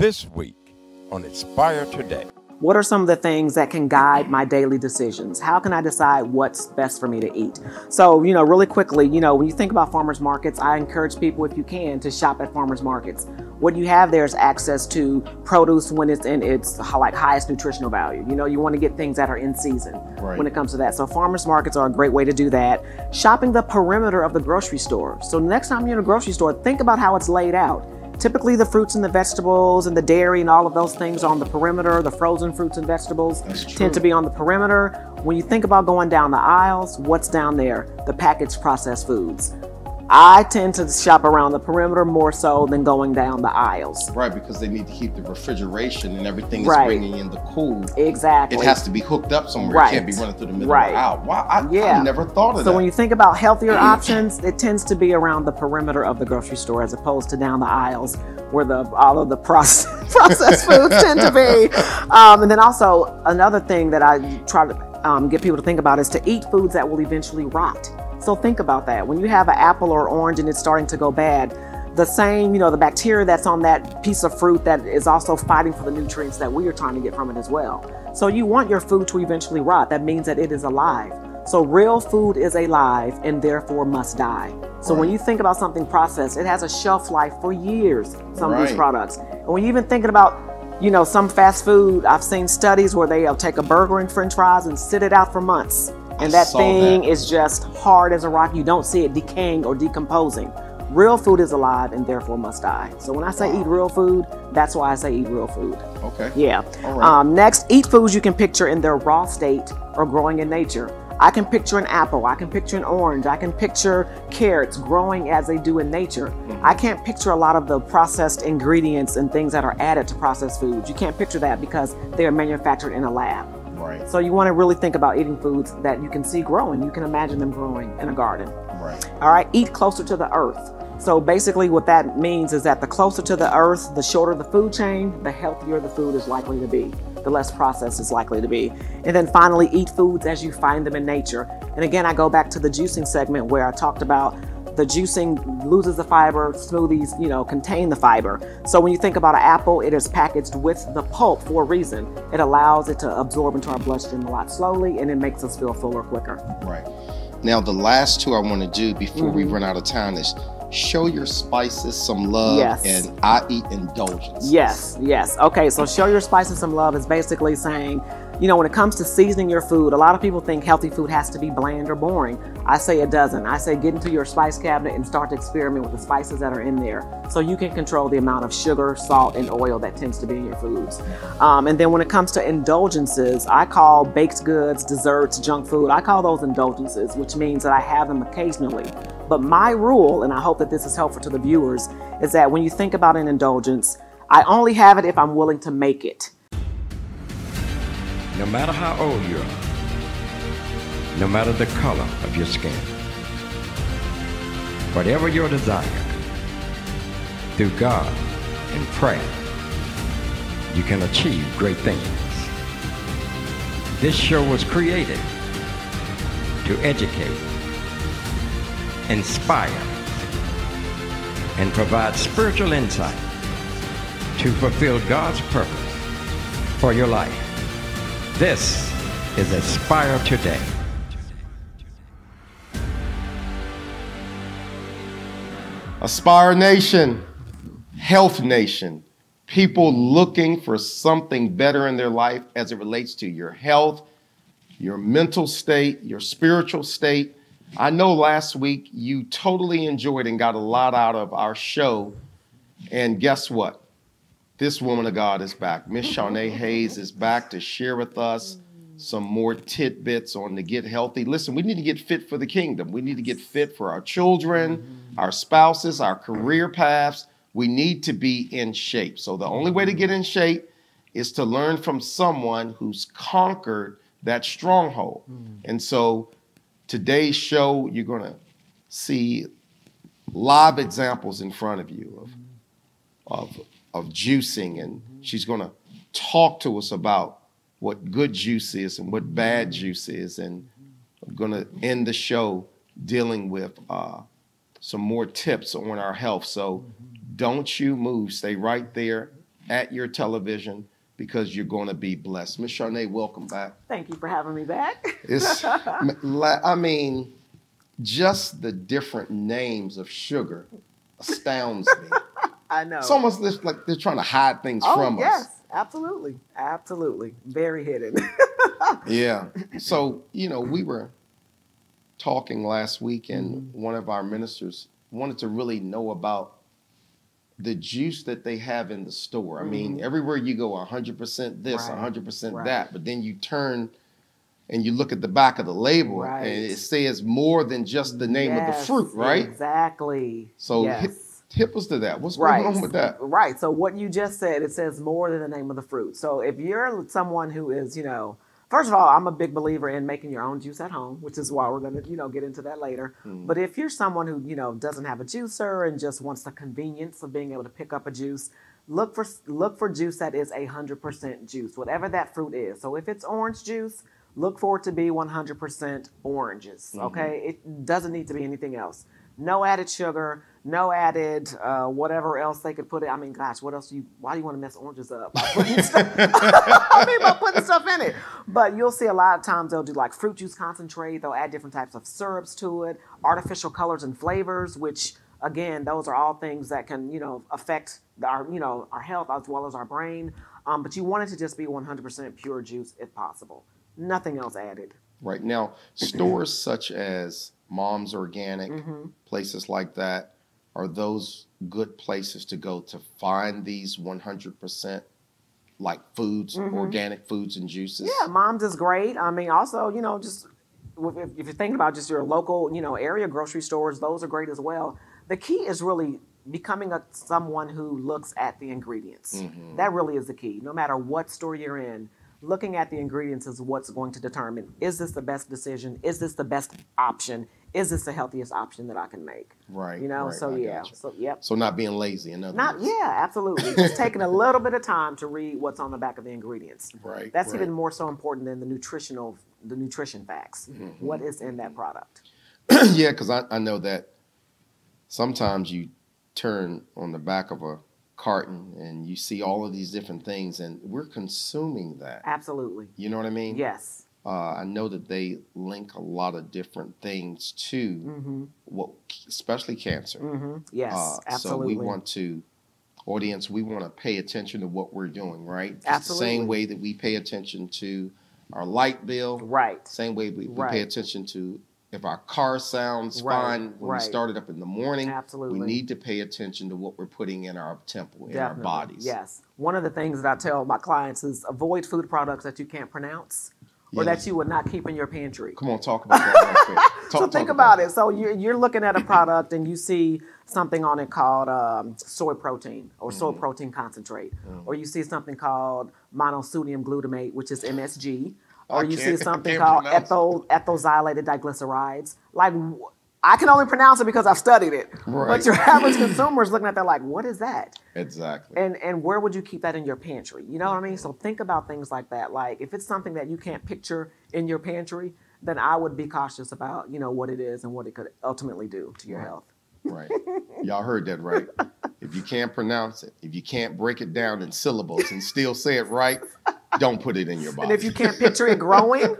this week on Aspire Today. What are some of the things that can guide my daily decisions? How can I decide what's best for me to eat? So, you know, really quickly, you know, when you think about farmers markets, I encourage people, if you can, to shop at farmers markets. What you have there is access to produce when it's in its like highest nutritional value. You know, you want to get things that are in season Right. when it comes to that. So, farmers markets are a great way to do that. Shopping the perimeter of the grocery store. So, next time you're in a grocery store, think about how it's laid out. Typically, the fruits and the vegetables and the dairy and all of those things on the perimeter. The frozen fruits and vegetables tend to be on the perimeter. When you think about going down the aisles, what's down there? The packaged processed foods. I tend to shop around the perimeter more so than going down the aisles. Right, because they need to keep the refrigeration and everything is Right. bringing in the cool. Exactly. It has to be hooked up somewhere. Right. It can't be running through the middle Right. of the aisle. Wow, I, Yeah. I never thought of So that. So when you think about healthier options, it tends to be around the perimeter of the grocery store as opposed to down the aisles where the all of the process, processed foods tend to be. Um, and then also another thing that I try to um, get people to think about is to eat foods that will eventually rot. So think about that. When you have an apple or orange and it's starting to go bad, the same, you know, the bacteria that's on that piece of fruit that is also fighting for the nutrients that we are trying to get from it as well. So you want your food to eventually rot. That means that it is alive. So real food is alive and therefore must die. So when you think about something processed, it has a shelf life for years, some of these products. And when you're even thinking about, you know, some fast food, I've seen studies where they'll take a burger and french fries and sit it out for months. And that thing that. is just hard as a rock. You don't see it decaying or decomposing. Real food is alive and therefore must die. So when I say eat real food, that's why I say eat real food. okay. Yeah. All right. Um, next, eat foods you can picture in their raw state or growing in nature. I can picture an apple. I can picture an orange. I can picture carrots growing as they do in nature. Mm-hmm. I can't picture a lot of the processed ingredients and things that are added to processed foods. You can't picture that because they are manufactured in a lab. Right. So you want to really think about eating foods that you can see growing. You can imagine them growing in a garden. Right. All right, eat closer to the earth. So basically, what that means is that the closer to the earth, the shorter the food chain, the healthier the food is likely to be, the less processed it's likely to be. And then finally, eat foods as you find them in nature. And again, I go back to the juicing segment where I talked about the juicing loses the fiber, smoothies, you know, contain the fiber. So when you think about an apple, it is packaged with the pulp for a reason. It allows it to absorb into our bloodstream a lot slowly and it makes us feel fuller quicker. Right. Now, the last two I want to do before we Mm-hmm. run out of time is show your spices some love Yes. and I eat indulgence. Yes, yes. Okay, so show your spices some love is basically saying, you know, when it comes to seasoning your food, a lot of people think healthy food has to be bland or boring. I say it doesn't. I say get into your spice cabinet and start to experiment with the spices that are in there so you can control the amount of sugar, salt, and oil that tends to be in your foods. Um, and then when it comes to indulgences, I call baked goods, desserts, junk food, I call those indulgences, which means that I have them occasionally. But my rule, and I hope that this is helpful to the viewers, is that when you think about an indulgence, I only have it if I'm willing to make it. No matter how old you are, no matter the color of your skin, whatever your desire, through God and prayer, you can achieve great things. This show was created to educate, inspire, and provide spiritual insight to fulfill God's purpose for your life. This is Aspire Today. Aspire Nation, Health Nation, people looking for something better in their life as it relates to your health, your mental state, your spiritual state. I know last week you totally enjoyed and got a lot out of our show. And guess what? This woman of God is back. Miss Shauné Hayes is back to share with us some more tidbits on to get healthy. Listen, we need to get fit for the kingdom. We need to get fit for our children, mm-hmm. our spouses, our career paths. We need to be in shape. So the only way to get in shape is to learn from someone who's conquered that stronghold. Mm. And so today's show, you're going to see live examples in front of you of, mm. of, of juicing, and she's going to talk to us about what good juice is and what bad juice is. And I'm going to end the show dealing with uh, some more tips on our health. So don't you move. Stay right there at your television because you're going to be blessed. Miss Shauné, welcome back. Thank you for having me back. It's, I mean, just the different names of sugar astounds me. I know. It's almost like they're trying to hide things oh, from yes, us. Yes, absolutely. Absolutely. Very hidden. yeah. So, you know, we were talking last week, and Mm-hmm. one of our ministers wanted to really know about the juice that they have in the store. I mean, Mhm. everywhere you go, 100% this, Right, 100% right. that, but then you turn and you look at the back of the label Right. and it says more than just the name of the fruit, right? Exactly. So yes. Hip us to that. What's right. going on with that? Right. So what you just said, it says more than the name of the fruit. So if you're someone who is, you know, first of all, I'm a big believer in making your own juice at home, which is why we're going to, you know, get into that later. Hmm. But if you're someone who, you know, doesn't have a juicer and just wants the convenience of being able to pick up a juice, look for look for juice that is a hundred percent juice, whatever that fruit is. So if it's orange juice, look for it to be 100% oranges. Mm-hmm. Okay, it doesn't need to be anything else. No added sugar, no added uh, whatever else they could put it. I mean, gosh, what else do you? Why do you want to mess oranges up? By putting stuff, I mean, by putting stuff in it. But you'll see a lot of times they'll do like fruit juice concentrate. They'll add different types of syrups to it, artificial colors and flavors, which again, those are all things that can you know affect our you know our health as well as our brain. Um, but you want it to just be 100% pure juice if possible. Nothing else added. Right now, stores such as Mom's Organic, Mm-hmm. places like that, are those good places to go to find these 100% like foods, organic foods and juices? Mm-hmm. Yeah, Mom's is great. I mean, also, you know, just if, if you're thinking about just your local, you know, area grocery stores, those are great as well. The key is really becoming a someone who looks at the ingredients. That really is the key. No matter what store you're in, looking at the ingredients is what's going to determine is this the best decision? Is this the best option? Is this the healthiest option that I can make? Right. You know, right, so I yeah. So yep. So not being lazy, other Not words. yeah, absolutely. Just taking a little bit of time to read what's on the back of the ingredients. Right, That's right. even more so important than the nutritional the nutrition facts. Mm-hmm. What is in that product? yeah, because I, I know that sometimes you turn on the back of a carton and you see all of these different things, and we're consuming that. Absolutely. You know what I mean? Yes. Uh, I know that they link a lot of different things to Mm-hmm. what, especially cancer. Mm-hmm. Yes. Uh, absolutely. So we want to, audience, we want to pay attention to what we're doing, right? Just The same way that we pay attention to our light bill, right. same way we, we Right. pay attention to if our car sounds Right, fine when right. we start it up in the morning. Absolutely. We need to pay attention to what we're putting in our temple, in Definitely. our bodies. Yes. One of the things that I tell my clients is avoid food products that you can't pronounce or Yeah. that you would not keep in your pantry. Come on, talk about that. Talk, so talk think about it. So you're, you're looking at a product and you see something on it called um, soy protein or soy Mm-hmm. protein concentrate, or you see something called monosodium glutamate, which is MSG, or I you see something called ethyl ethyl diglycerides. Like I can only pronounce it because I've studied it, Right. but your average consumer is looking at that like, what is that? Exactly. And and where would you keep that in your pantry? You know what I mean? So think about things like that. Like if it's something that you can't picture in your pantry, then I would be cautious about, you know, what it is and what it could ultimately do to your Right. health. Right. Y'all heard that right. If you can't pronounce it, if you can't break it down in syllables and still say it right, don't put it in your body. And if you can't picture it growing,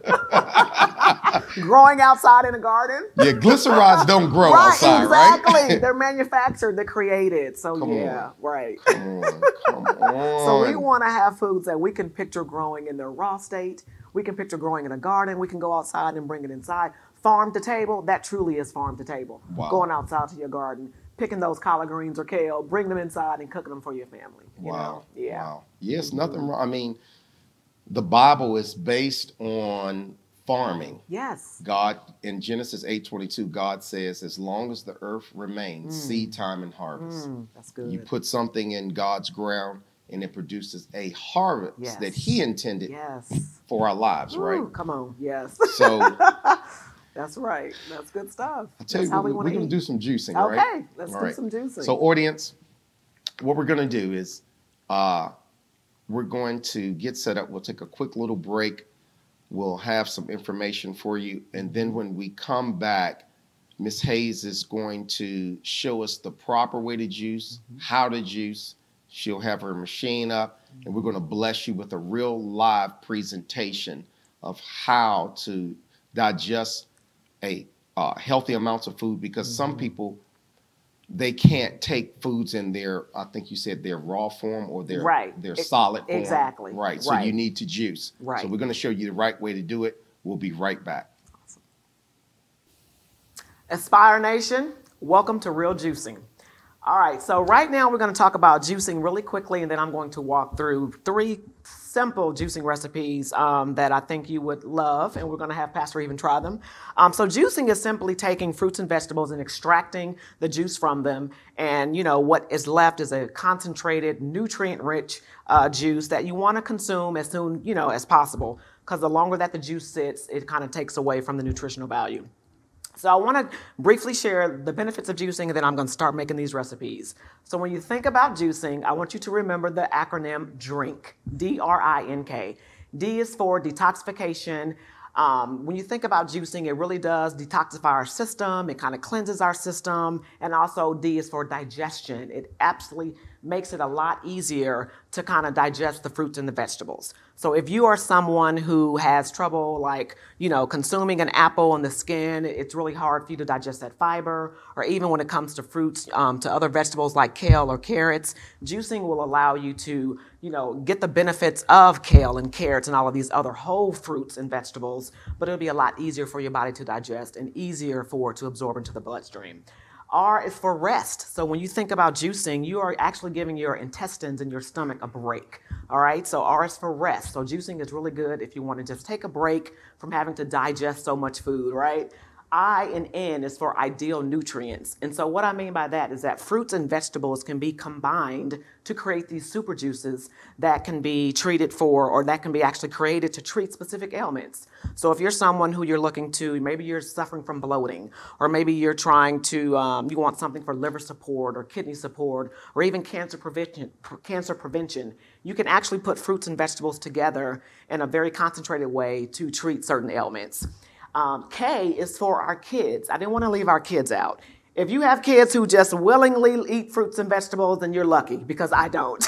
growing outside in a garden. yeah, glycerides don't grow right, outside, exactly. right? They're manufactured, they're created. So Come yeah, on. right. come on, come on. So we want to have foods that we can picture growing in their raw state. We can picture growing in a garden. We can go outside and bring it inside. Farm to table, that truly is farm to table. Wow. Going outside to your garden, picking those collard greens or kale, bring them inside and cooking them for your family. You Wow. know? Yeah. Wow. Yes, nothing wrong. I mean, the Bible is based on farming. Yes. God in Genesis 8:22, God says, as long as the earth remains, seed time and harvest. Mm, that's good. You put something in God's ground and it produces a harvest Yes. that He intended yes. for our lives, Ooh, right? come on. Yes. So that's right. That's good stuff. I tell that's you, we we're want to going eat. to do some juicing, okay. right? Let's All do right. some juicing. So, audience, what we're going to do is uh, we're going to get set up. We'll take a quick little break. We'll have some information for you. And then when we come back, Miss Hayes is going to show us the proper way to juice, Mm-hmm. how to juice, She'll have her machine up, and we're going to bless you with a real live presentation of how to digest a uh, healthy amounts of food because mm-hmm. some people they can't take foods in their I think you said their raw form or their right. their solid form. Exactly. Right. So right. you need to juice. Right. So we're going to show you the right way to do it. We'll be right back. Awesome. Aspire Nation, welcome to Real Juicing. All right, so right now we're going to talk about juicing really quickly, and then I'm going to walk through three simple juicing recipes um, that I think you would love, and we're going to have Pastor even try them. Um, so juicing is simply taking fruits and vegetables and extracting the juice from them, and you know what is left is a concentrated, nutrient-rich uh, juice that you want to consume as soon you know as possible, because the longer that the juice sits, it kind of takes away from the nutritional value. So I want to briefly share the benefits of juicing and then I'm going to start making these recipes. So when you think about juicing, I want you to remember the acronym DRINK, D-R-I-N-K. D is for detoxification. Um, when you think about juicing, it really does detoxify our system. It kind of cleanses our system. And also D is for digestion. It absolutely makes it a lot easier to kind of digest the fruits and the vegetables. So if you are someone who has trouble like, you know, consuming an apple on the skin, it's really hard for you to digest that fiber, or even when it comes to fruits, um, to other vegetables like kale or carrots, juicing will allow you to, you know, get the benefits of kale and carrots and all of these other whole fruits and vegetables, but it'll be a lot easier for your body to digest and easier for it to absorb into the bloodstream. R is for rest. So when you think about juicing, you are actually giving your intestines and your stomach a break. All right, so R is for rest. So juicing is really good if you want to just take a break from having to digest so much food, right? I and N is for ideal nutrients. And so, what I mean by that is that fruits and vegetables can be combined to create these super juices that can be treated for, or that can be actually created to treat specific ailments. So, if you're someone who you're looking to, maybe you're suffering from bloating, or maybe you're trying to, um, you want something for liver support, or kidney support, or even cancer prevention, cancer prevention, you can actually put fruits and vegetables together in a very concentrated way to treat certain ailments. Um, K is for our kids. I didn't want to leave our kids out. If you have kids who just willingly eat fruits and vegetables, then you're lucky because I don't.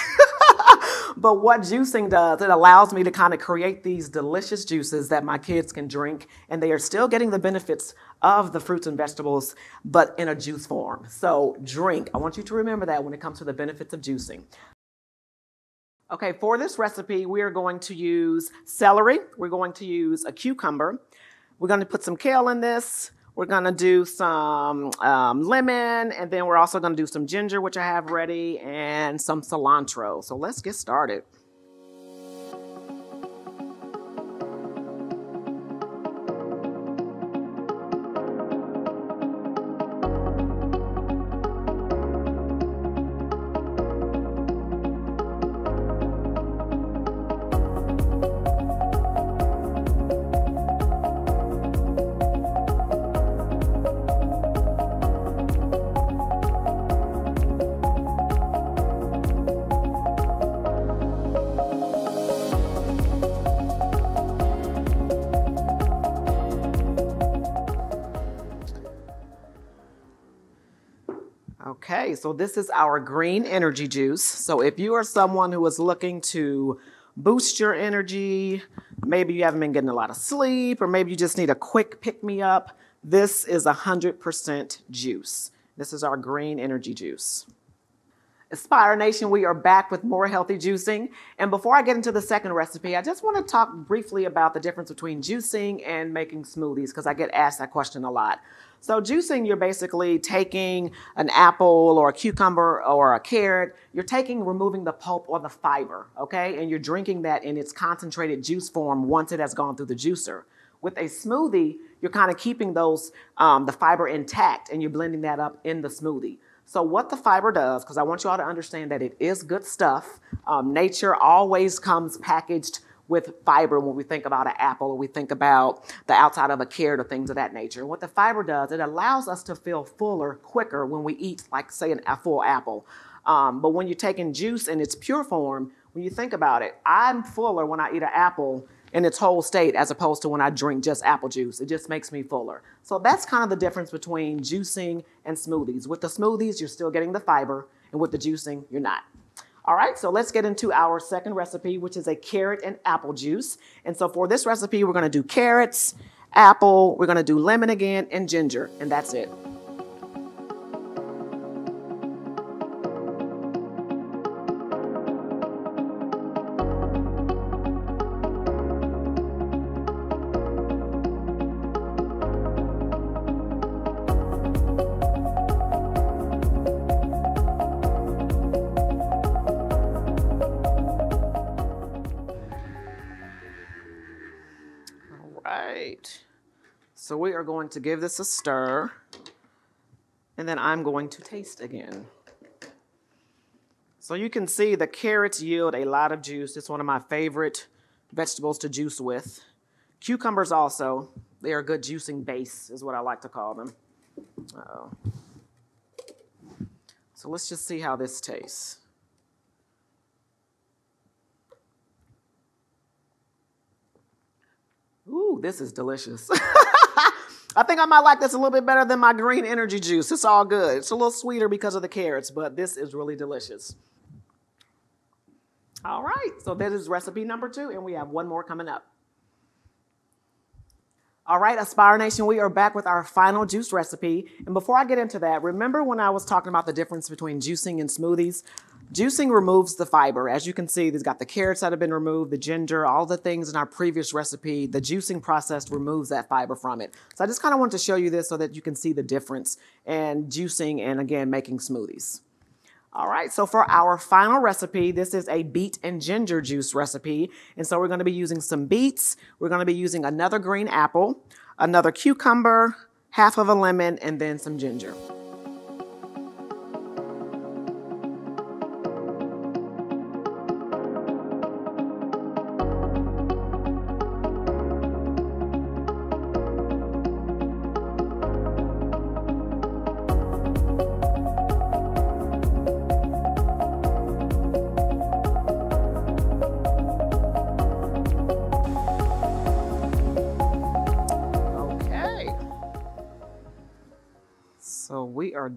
but what juicing does, it allows me to kind of create these delicious juices that my kids can drink, and they are still getting the benefits of the fruits and vegetables, but in a juice form. So, drink. I want you to remember that when it comes to the benefits of juicing. Okay, for this recipe, we are going to use celery, we're going to use a cucumber, we're going to put some kale in this. We're going to do some um, lemon, and then we're also going to do some ginger, which I have ready, and some cilantro. So let's get started. So this is our green energy juice. So if you are someone who is looking to boost your energy, maybe you haven't been getting a lot of sleep, or maybe you just need a quick pick me up, this is 100% juice. This is our green energy juice. Aspire Nation, we are back with more healthy juicing. And before I get into the second recipe, I just want to talk briefly about the difference between juicing and making smoothies because I get asked that question a lot. So juicing, you're basically taking an apple or a cucumber or a carrot. You're taking, removing the pulp or the fiber, okay? And you're drinking that in its concentrated juice form once it has gone through the juicer. With a smoothie, you're kind of keeping those, um, the fiber intact and you're blending that up in the smoothie. So what the fiber does, because I want you all to understand that it is good stuff. Um, nature always comes packaged with fiber when we think about an apple or we think about the outside of a carrot or things of that nature. And what the fiber does, it allows us to feel fuller quicker when we eat, like, say, an, a full apple. Um, but when you're taking juice in its pure form, when you think about it, I'm fuller when I eat an apple in its whole state as opposed to when I drink just apple juice. It just makes me fuller. So that's kind of the difference between juicing and smoothies. With the smoothies, you're still getting the fiber, and with the juicing, you're not. All right, so let's get into our second recipe, which is a carrot and apple juice. And so for this recipe, we're gonna do carrots, apple, we're gonna do lemon again, and ginger, and that's it. To give this a stir. And then I'm going to taste again. So you can see the carrots yield a lot of juice. It's one of my favorite vegetables to juice with. Cucumbers also, they are a good juicing base is what I like to call them. Uh-oh. So let's just see how this tastes. Ooh, this is delicious. I think I might like this a little bit better than my green energy juice. It's all good. It's a little sweeter because of the carrots, but this is really delicious. All right, so that is recipe number two, and we have one more coming up. All right, Aspire Nation, we are back with our final juice recipe. And before I get into that, remember when I was talking about the difference between juicing and smoothies? Juicing removes the fiber. As you can see, there's got the carrots that have been removed, the ginger, all the things in our previous recipe. The juicing process removes that fiber from it. So I just kind of wanted to show you this so that you can see the difference in juicing and again, making smoothies. All right, so for our final recipe, this is a beet and ginger juice recipe. And so we're gonna be using some beets, we're gonna be using another green apple, another cucumber, half of a lemon, and then some ginger.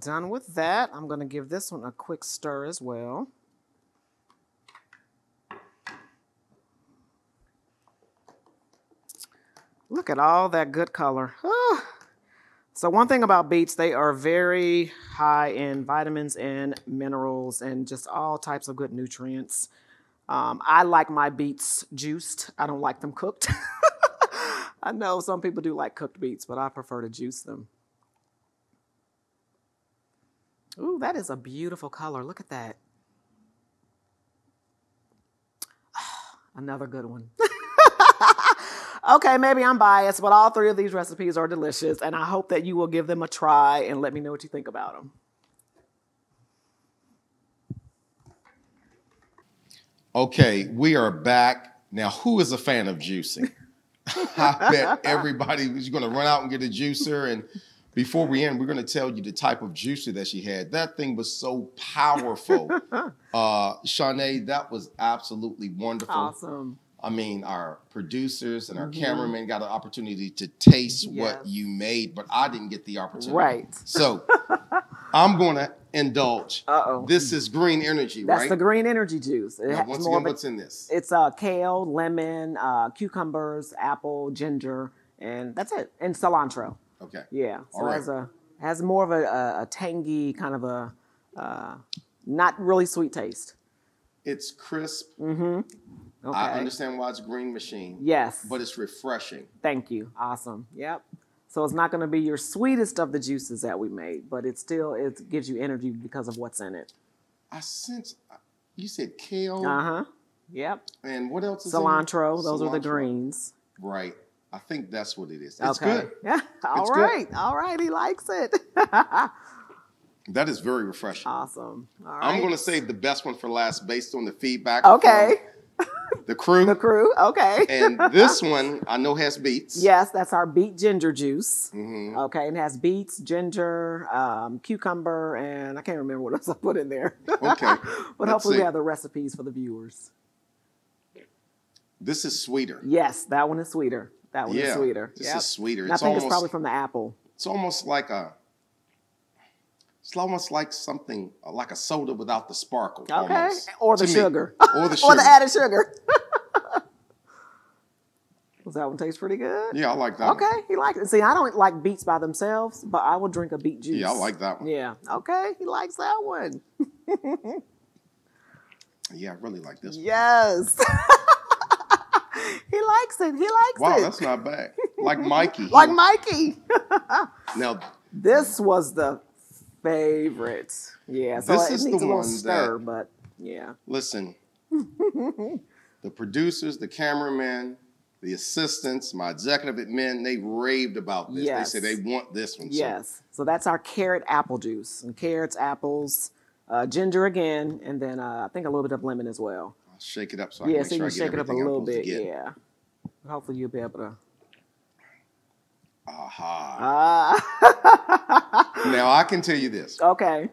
Done with that. I'm going to give this one a quick stir as well. Look at all that good color. Ah. So one thing about beets, they are very high in vitamins and minerals and just all types of good nutrients. Um, I like my beets juiced. I don't like them cooked. I know some people do like cooked beets, but I prefer to juice them. Ooh, that is a beautiful color. Look at that. Another good one. okay, maybe I'm biased, but all three of these recipes are delicious, and I hope that you will give them a try and let me know what you think about them. Okay, we are back. Now, who is a fan of juicing? I bet everybody is going to run out and get a juicer. And before we end, we're going to tell you the type of juicer that she had. That thing was so powerful. uh, Shauné, that was absolutely wonderful. Awesome. I mean, our producers and our cameramen got an opportunity to taste Mm-hmm. Yes. what you made, but I didn't get the opportunity. Right. So I'm going to indulge. Uh-oh. This is green energy, That's right? the green energy juice. It Now, once again, what's in this? It's uh, kale, lemon, uh, cucumbers, apple, ginger, and that's it. And cilantro. Okay. Yeah. So All it has a has more of a, a, a tangy kind of a uh, not really sweet taste. It's crisp. Okay. I understand why it's green machine. Yes. But it's refreshing. Thank you. Awesome. Yep. So it's not going to be your sweetest of the juices that we made, but it still it gives you energy because of what's in it. I sense you said kale Uh huh. Yep. and what else Cilantro. Those are the greens. Right. I think that's what it is. It's okay. good. Yeah. All It's good. right. All right. He likes it. That is very refreshing. awesome. All right. I'm going to save the best one for last based on the feedback. Okay. The crew. The crew. Okay. and this one I know has beets. Yes, that's our beet ginger juice. Mhm. Okay, and it has beets, ginger, um, cucumber, and I can't remember what else I put in there. Okay, but let's hopefully see. we have the recipes for the viewers. This is sweeter. Yes, that one is sweeter. That one is Yeah, sweeter. this Yep. is sweeter. And I It's think it's probably from the apple. It's almost like a It's almost like something uh, like a soda without the sparkle. Okay. almost, Or the me. sugar. Or the or the added sugar. Does that one taste pretty good? Yeah, I like that. one. Okay, he likes it. See, I don't like beets by themselves, but I will drink a beet juice. Yeah, I like that one. Yeah. Okay, he likes that one. Yeah, I really like this. one. Yes. He likes it. He likes Wow, it. Wow, that's not bad. Like Mikey. like Mikey. Now, this was the favorite. Yeah. So This it is the a little one stir, that- but yeah. listen. the producers, the cameramen, the assistants, my executive admin, they raved about this. Yes. They said they want this one. So Yes. So that's our carrot apple juice. And carrots, apples, uh, ginger again, and then uh, I think a little bit of lemon as well. I'll shake it up so I yeah, can make so you sure I can get shake it up a little bit. Yeah. Hopefully you'll be able to. Aha. Ah. Now I can tell you this. okay.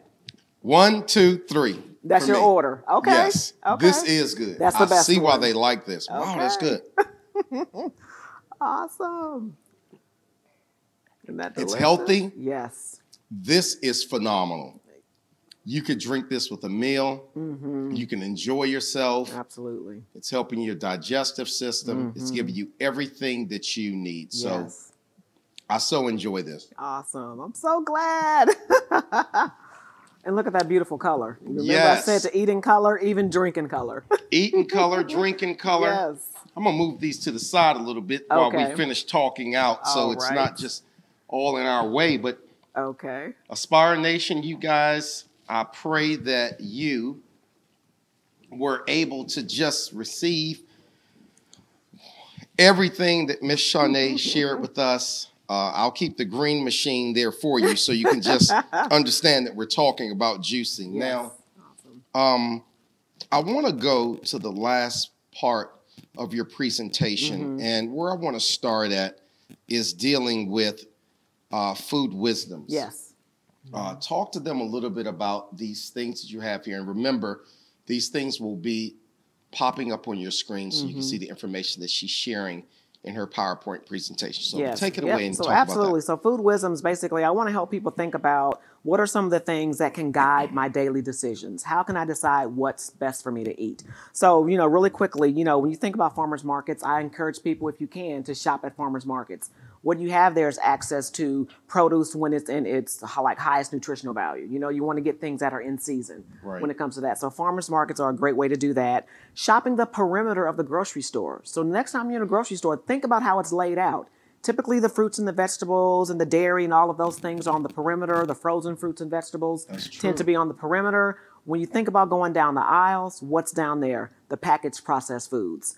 One, two, three. That's your me. order. Okay. Yes. Okay. This is good. That's the I best see why they like this. Wow, that's good. awesome. Isn't that It's healthy. Yes. This is phenomenal. You could drink this with a meal. Mm-hmm. You can enjoy yourself. Absolutely. It's helping your digestive system. It's giving you everything that you need. So Mm-hmm. yes. I so enjoy this. Awesome. I'm so glad. and look at that beautiful color. Remember Yes. I said to eating color, even drinking color. Eating color, drinking color. yes. I'm gonna move these to the side a little bit while we finish talking out, so All it's right. not just all in our way. But Okay. Aspire Nation, you guys, I pray that you were able to just receive everything that Miss Shauné shared with us. Uh, I'll keep the green machine there for you so you can just understand that we're talking about juicing. Now, um, I want to go to the last part of your presentation, Mm-hmm. and where I want to start at is dealing with uh, food wisdoms. Yes. Uh, talk to them a little bit about these things that you have here, and remember, these things will be popping up on your screen so Mm-hmm. you can see the information that she's sharing in her PowerPoint presentation. So yes. take it Yep. away and so talk absolutely. about So food wisdoms basically I want to help people think about what are some of the things that can guide my daily decisions? How can I decide what's best for me to eat? So, you know, really quickly, you know, when you think about farmers markets, I encourage people if you can to shop at farmers markets. What you have there is access to produce when it's in its like highest nutritional value. You know, you want to get things that are in season Right. when it comes to that. So farmers markets are a great way to do that. Shopping the perimeter of the grocery store. So next time you're in a grocery store, think about how it's laid out. Typically, the fruits and the vegetables and the dairy and all of those things are on the perimeter. The frozen fruits and vegetables tend to be on the perimeter. When you think about going down the aisles, what's down there? The packaged processed foods.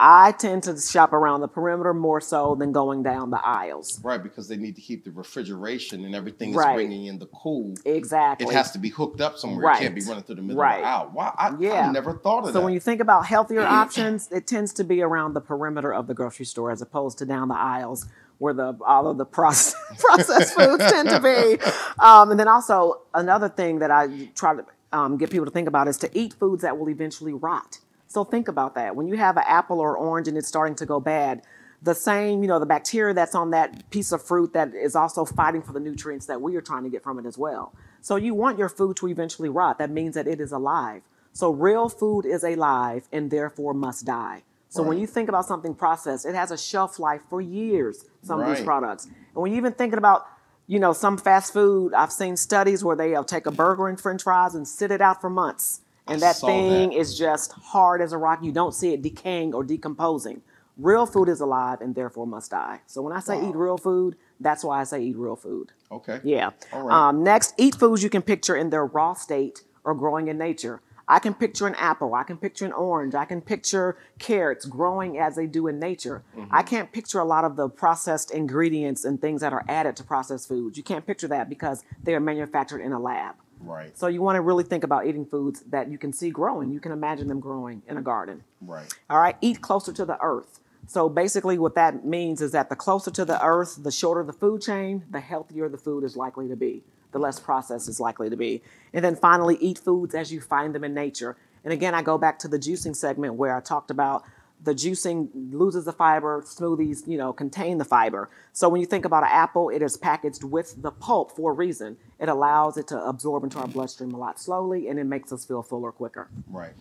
I tend to shop around the perimeter more so than going down the aisles. Right, because they need to keep the refrigeration and everything Right. is bringing in the cool. Exactly. It has to be hooked up somewhere. It can't be running through the middle Right. of the aisle. Wow, I, Yeah. I never thought of So that. So when you think about healthier options, it tends to be around the perimeter of the grocery store as opposed to down the aisles where the all of the process, processed foods tend to be. Um, and then also another thing that I try to um, get people to think about is to eat foods that will eventually rot. So think about that. When you have an apple or orange and it's starting to go bad, the same, you know, the bacteria that's on that piece of fruit that is also fighting for the nutrients that we are trying to get from it as well. So you want your food to eventually rot. That means that it is alive. So real food is alive and therefore must die. So when you think about something processed, it has a shelf life for years, some of these products. And when you're even thinking about, you know, some fast food, I've seen studies where they'll take a burger and french fries and sit it out for months. And I that thing that. is just hard as a rock. You don't see it decaying or decomposing. Real food is alive and therefore must die. So when I say Wow. eat real food, that's why I say eat real food. okay. Yeah. All right. Um, next, eat foods you can picture in their raw state or growing in nature. I can picture an apple. I can picture an orange. I can picture carrots growing as they do in nature. Mm-hmm. I can't picture a lot of the processed ingredients and things that are added to processed foods. You can't picture that because they are manufactured in a lab. Right. So you want to really think about eating foods that you can see growing. You can imagine them growing in a garden. Right. All right, eat closer to the earth. So basically, what that means is that the closer to the earth, the shorter the food chain, the healthier the food is likely to be, the less processed is likely to be. And then finally, eat foods as you find them in nature. And again, I go back to the juicing segment where I talked about the juicing loses the fiber. Smoothies, you know, contain the fiber. So when you think about an apple, it is packaged with the pulp for a reason. It allows it to absorb into our bloodstream a lot slowly, and it makes us feel fuller quicker. Right.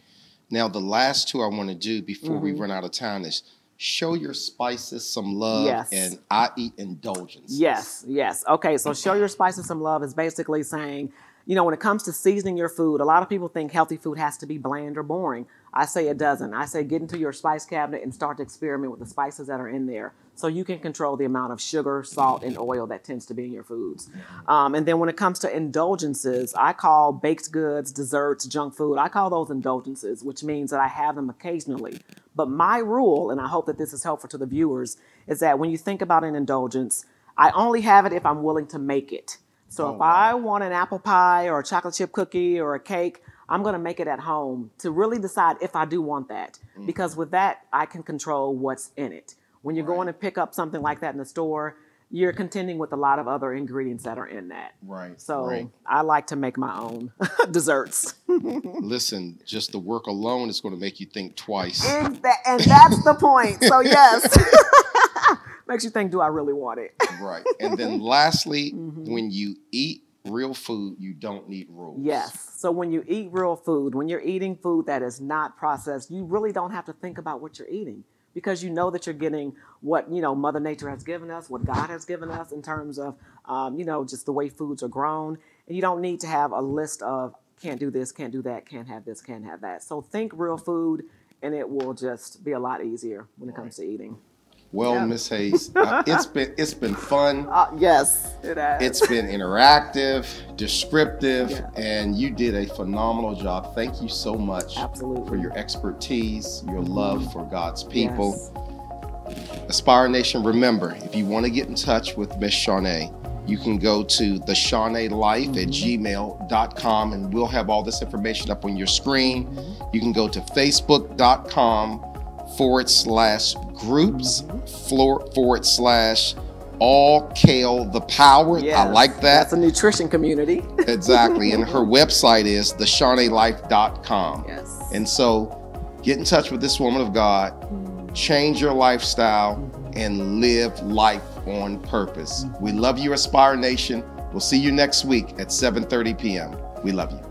Now, the last two I want to do before we Mm-hmm. run out of time is show your spices some love Yes. and I eat indulgence. Yes, yes. Okay, so show your spices some love is basically saying, you know, when it comes to seasoning your food, a lot of people think healthy food has to be bland or boring. I say it doesn't. I say get into your spice cabinet and start to experiment with the spices that are in there so you can control the amount of sugar, salt, and oil that tends to be in your foods. Um, and then when it comes to indulgences, I call baked goods, desserts, junk food, I call those indulgences, which means that I have them occasionally. But my rule, and I hope that this is helpful to the viewers, is that when you think about an indulgence, I only have it if I'm willing to make it. So if I want an apple pie or a chocolate chip cookie or a cake, I'm going to make it at home to really decide if I do want that. Because with that, I can control what's in it. When you're going to pick up something like that in the store, you're contending with a lot of other ingredients that are in that. Right. So right. I like to make my own desserts. Listen, just the work alone is going to make you think twice. and and that's the point. So yes. Makes you think, do I really want it? right. And then lastly, Mm-hmm. when you eat real food, you don't need rules. Yes. So when you eat real food, when you're eating food that is not processed, you really don't have to think about what you're eating because you know that you're getting what you know Mother Nature has given us, what God has given us in terms of um, you know just the way foods are grown, and you don't need to have a list of can't do this, can't do that, can't have this, can't have that. So think real food, and it will just be a lot easier when it comes to eating. Well, Yeah. Miss Hayes, uh, it's been it's been fun. Uh, yes, it has. It's been interactive, descriptive, Yeah. and you did a phenomenal job. Thank you so much Absolutely. for your expertise, your love for God's people. Yes. Aspire Nation, remember, if you want to get in touch with Miss Shauné, you can go to the Shauné Life at gmail.com and we'll have all this information up on your screen. You can go to facebook.com forward slash groups floor, forward slash all kale the power. I like that. That's a nutrition community. exactly. And her website is theshawnelife.com. yes. And so get in touch with this woman of God, change your lifestyle, and live life on purpose. We love you, Aspire Nation. We'll see you next week at 7:30 p.m. We love you.